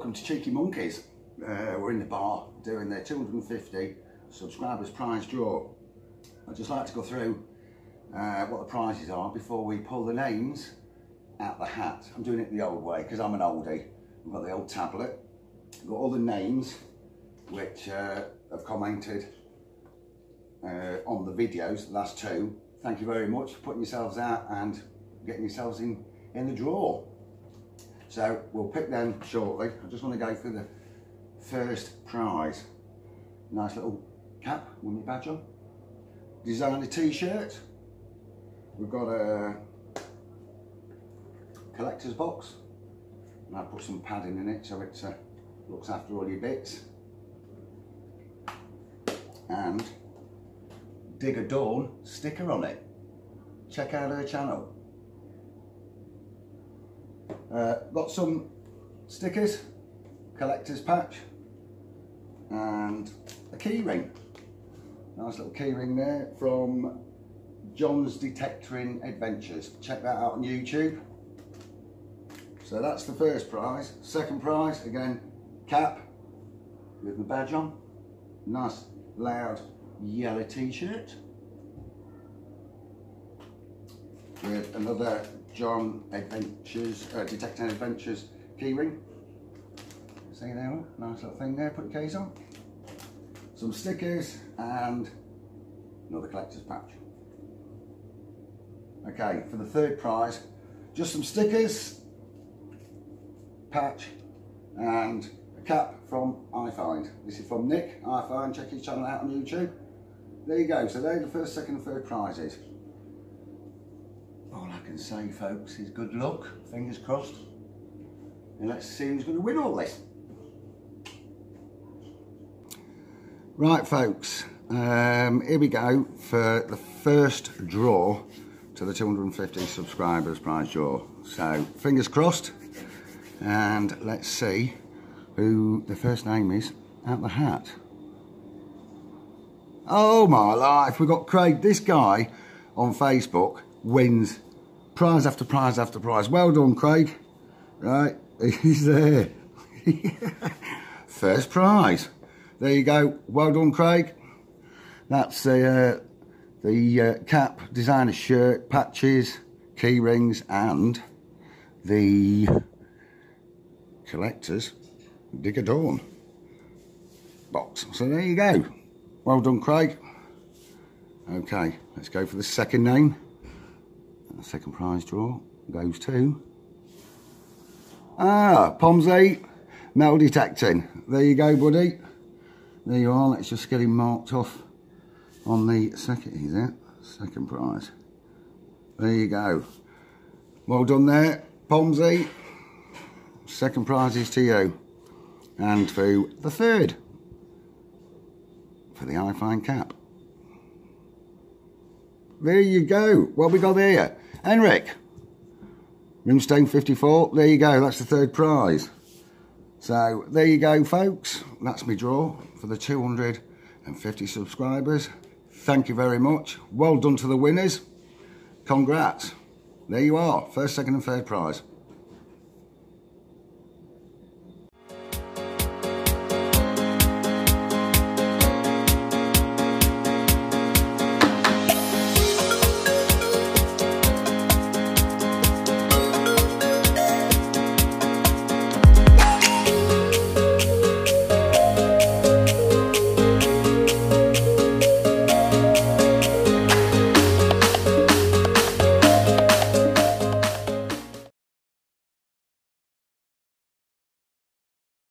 welcome to Cheeky Monkeys. Uh, we're in the bar doing their 250 subscribers prize draw. I'd just like to go through uh, what the prizes are before we pull the names out the hat. I'm doing it the old way because I'm an oldie. We've got the old tablet. We've got all the names which uh, have commented uh, on the videos, the last two. Thank you very much for putting yourselves out and getting yourselves in, in the draw. So we'll pick them shortly. I just want to go through the first prize. Nice little cap with my badge on. Designer t-shirt. We've got a collector's box. And I put some padding in it so it uh, looks after all your bits. And Digger Dawn sticker on it. Check out her channel. Uh, got some stickers, collector's patch, and a keyring. Nice little keyring there from John's Detectoring Adventures. Check that out on YouTube. So that's the first prize. Second prize, again, cap with the badge on. Nice, loud, yellow t-shirt. With another John Adventures, uh, Detecting Adventures keyring. See there, nice little thing there, put your keys on. Some stickers and another collector's patch. Okay, for the third prize, just some stickers, patch and a cap from iFind. This is from Nick, iFind, check his channel out on YouTube. There you go, so they're the first, second and third prizes all I can say, folks, is good luck. Fingers crossed. And let's see who's going to win all this. Right, folks. Um, here we go for the first draw to the 250 subscribers prize draw. So, fingers crossed. And let's see who the first name is out the hat. Oh my life, we've got Craig, this guy on Facebook wins prize after prize after prize. Well done, Craig. Right, he's there. First prize. There you go. Well done, Craig. That's the uh, the uh, cap, designer shirt, patches, key rings, and the collector's Digger Dawn box. So there you go. Well done, Craig. Okay, let's go for the second name the second prize draw goes to ah Pomsey metal detecting there you go buddy. There you are. Let's just get him marked off on the second is it? Second prize. There you go. Well done there Pomsey second prize is to you. And to the third for the iFind cap there you go. What we got there Henrik, Rimstone 54, there you go, that's the third prize. So there you go folks, that's my draw for the 250 subscribers. Thank you very much, well done to the winners, congrats. There you are, first, second and third prize.